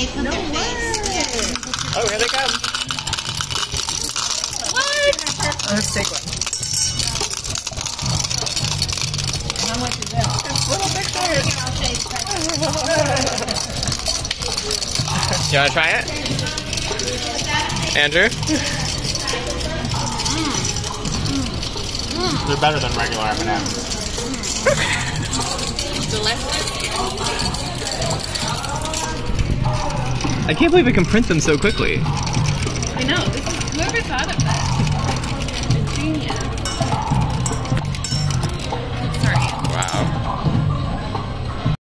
Oh, here they come. What? Let's take one. How much is that? Little pictures. Do you want to try it? Andrew? They're better than regular M&M's. Delicious. I can't believe it can print them so quickly. I know. Is, whoever thought of that?